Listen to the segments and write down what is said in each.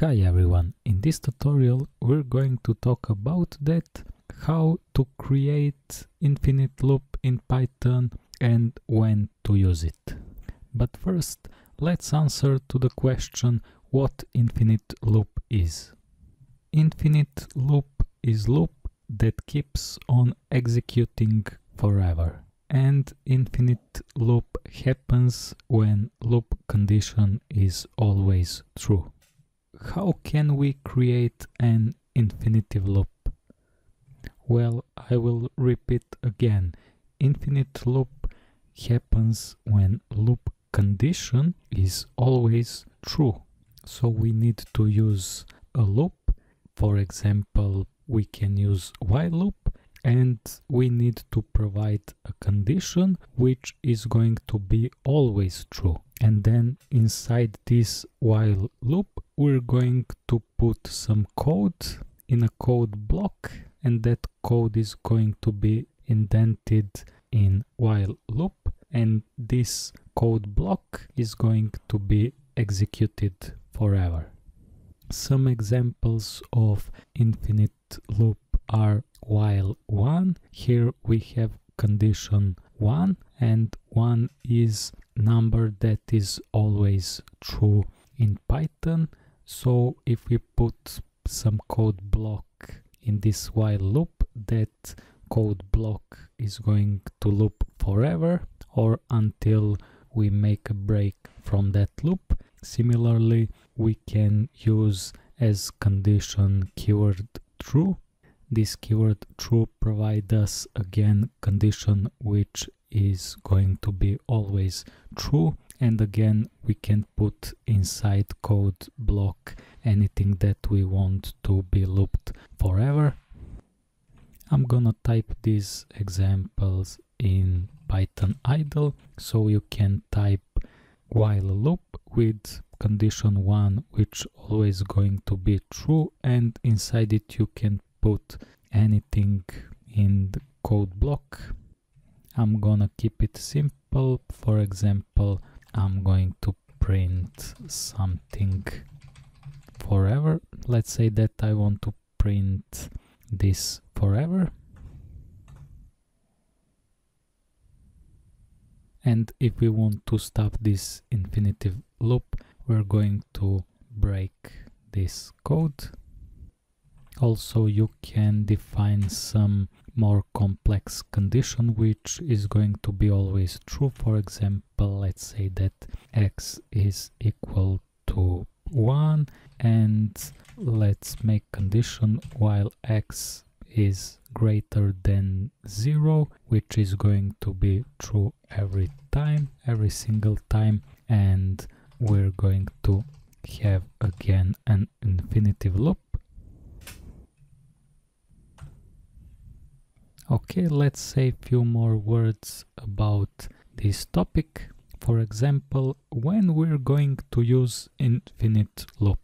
Hi everyone, in this tutorial we're going to talk about that how to create infinite loop in Python and when to use it. But first let's answer to the question what infinite loop is. Infinite loop is loop that keeps on executing forever and infinite loop happens when loop condition is always true. How can we create an infinitive loop? Well, I will repeat again. Infinite loop happens when loop condition is always true. So we need to use a loop. For example, we can use while loop and we need to provide a condition which is going to be always true and then inside this while loop we're going to put some code in a code block and that code is going to be indented in while loop and this code block is going to be executed forever. Some examples of infinite loop are while 1 here we have condition 1 and 1 is number that is always true in python so if we put some code block in this while loop that code block is going to loop forever or until we make a break from that loop. Similarly we can use as condition keyword true. This keyword true provide us again condition which is going to be always true and again we can put inside code block anything that we want to be looped forever i'm gonna type these examples in python idle so you can type while loop with condition 1 which always going to be true and inside it you can put anything in the code block. I'm gonna keep it simple. For example, I'm going to print something forever. Let's say that I want to print this forever. And if we want to stop this infinitive loop, we're going to break this code also you can define some more complex condition which is going to be always true. For example let's say that x is equal to 1 and let's make condition while x is greater than 0 which is going to be true every time every single time. And we're going to have again an infinitive loop Okay, let's say a few more words about this topic. For example, when we're going to use infinite loop.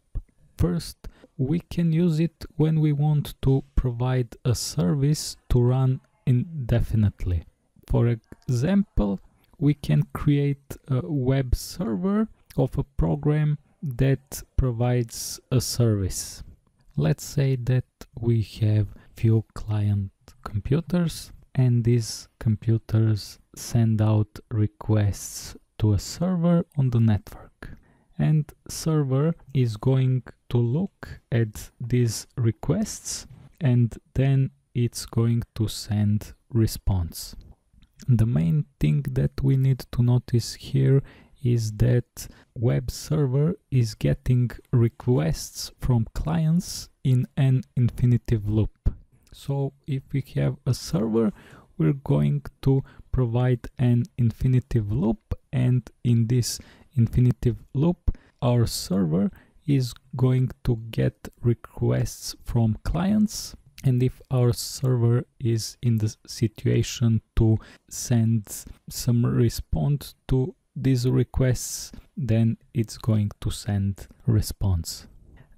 First, we can use it when we want to provide a service to run indefinitely. For example, we can create a web server of a program that provides a service. Let's say that we have few client computers and these computers send out requests to a server on the network. And server is going to look at these requests and then it's going to send response. The main thing that we need to notice here is that web server is getting requests from clients in an infinitive loop so if we have a server, we're going to provide an infinitive loop and in this infinitive loop, our server is going to get requests from clients. And if our server is in the situation to send some response to these requests then it's going to send response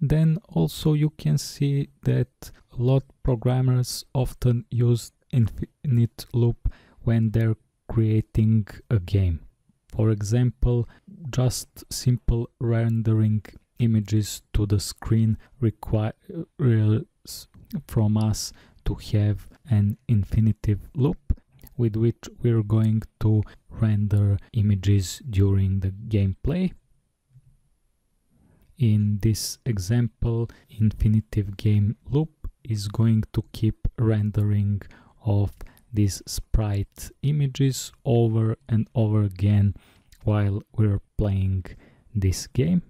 then also you can see that a lot programmers often use infinite loop when they're creating a game. For example, just simple rendering images to the screen requires from us to have an infinitive loop with which we're going to render images during the gameplay. In this example, infinitive game loop is going to keep rendering of these sprite images over and over again while we're playing this game.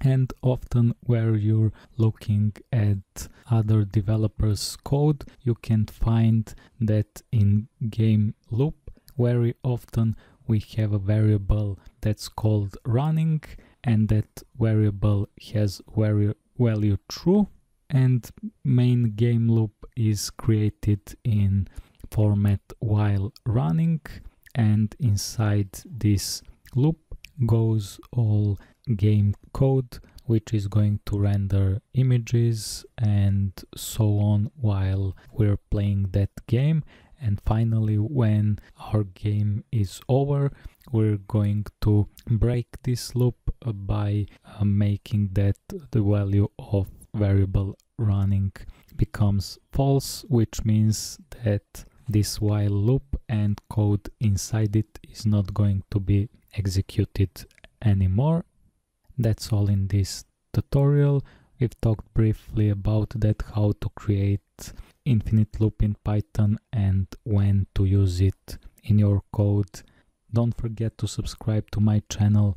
And often where you're looking at other developers code you can find that in game loop very often we have a variable that's called running and that variable has value true and main game loop is created in format while running and inside this loop goes all game code which is going to render images and so on while we're playing that game. And finally when our game is over we're going to break this loop by uh, making that the value of variable running becomes false which means that this while loop and code inside it is not going to be executed anymore that's all in this tutorial. We've talked briefly about that, how to create infinite loop in Python and when to use it in your code. Don't forget to subscribe to my channel.